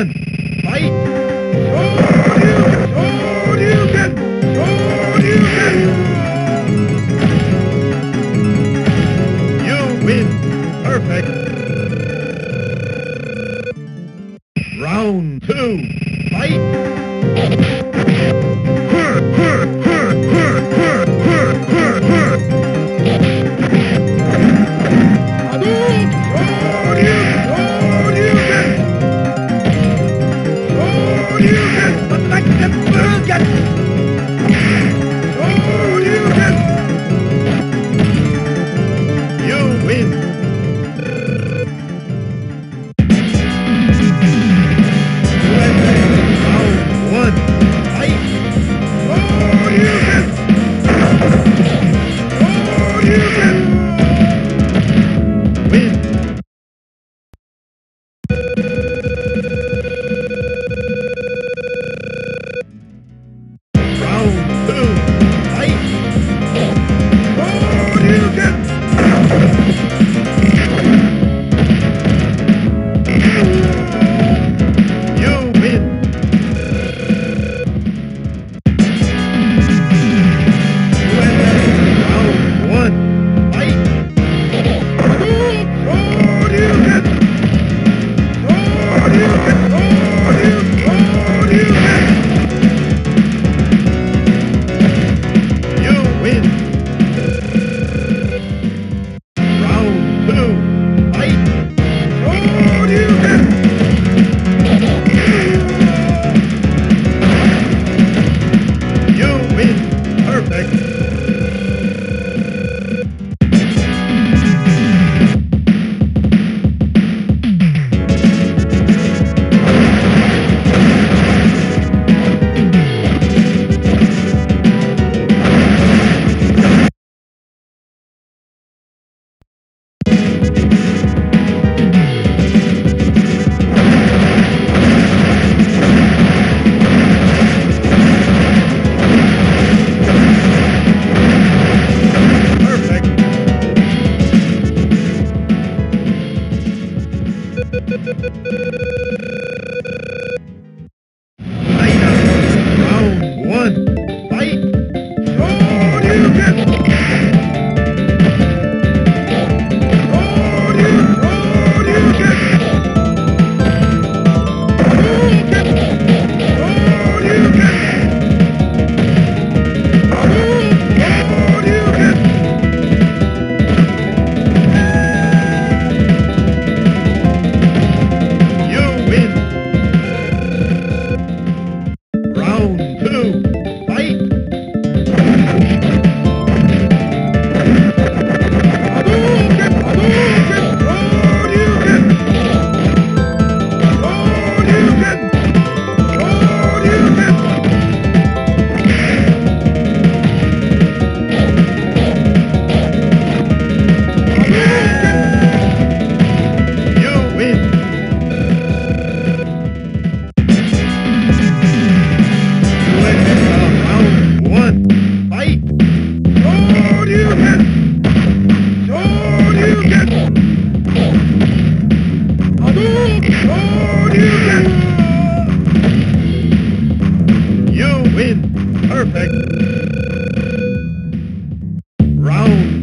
Round Look at Round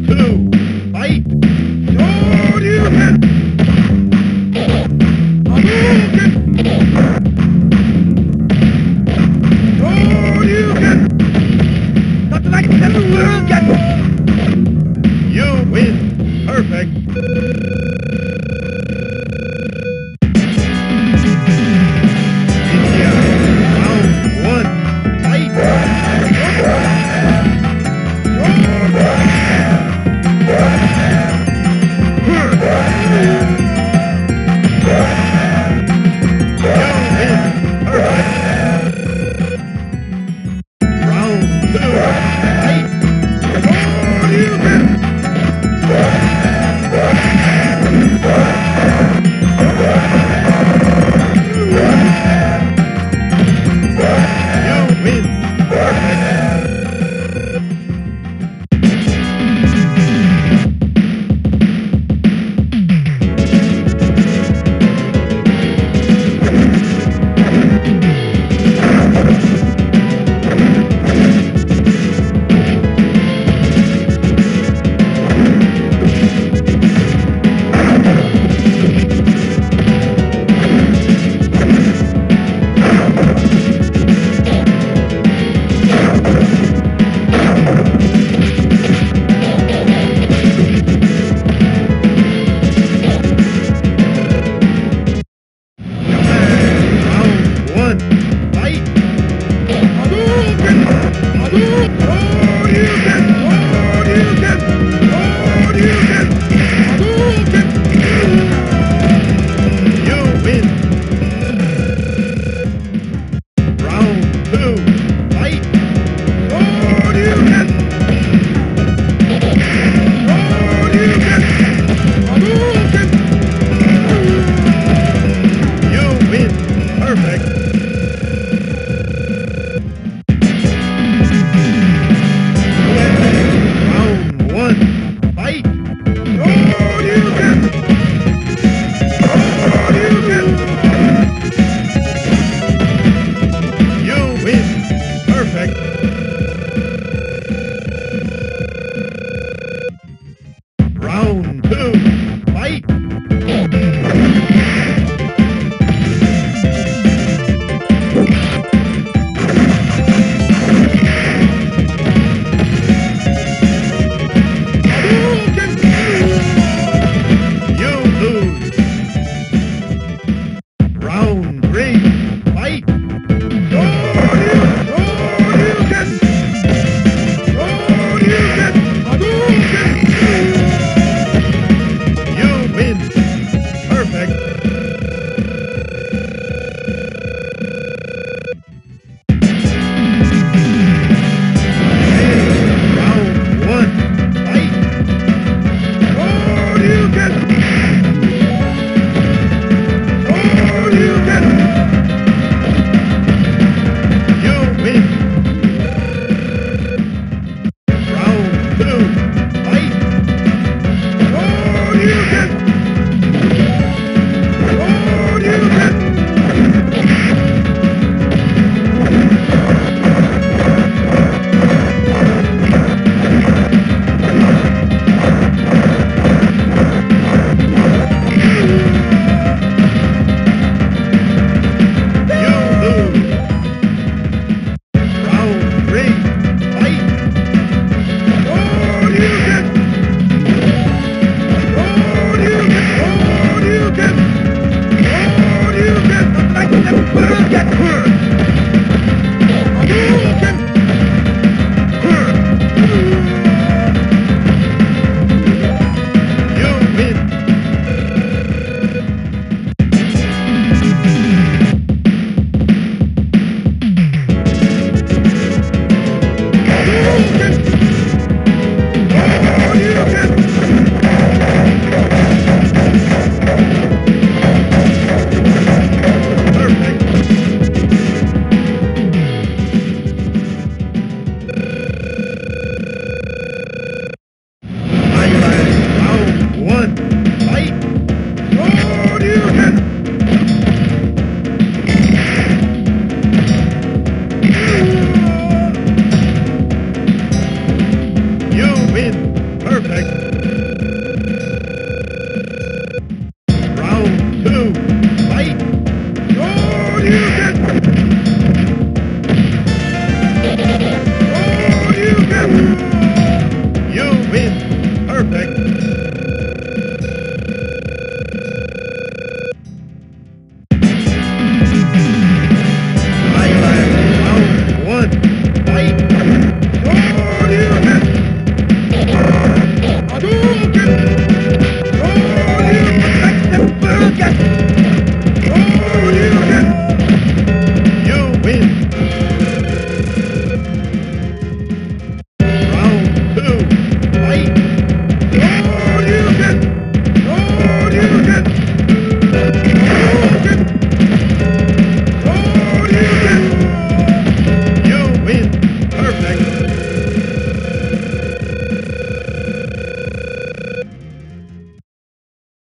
Who? you you.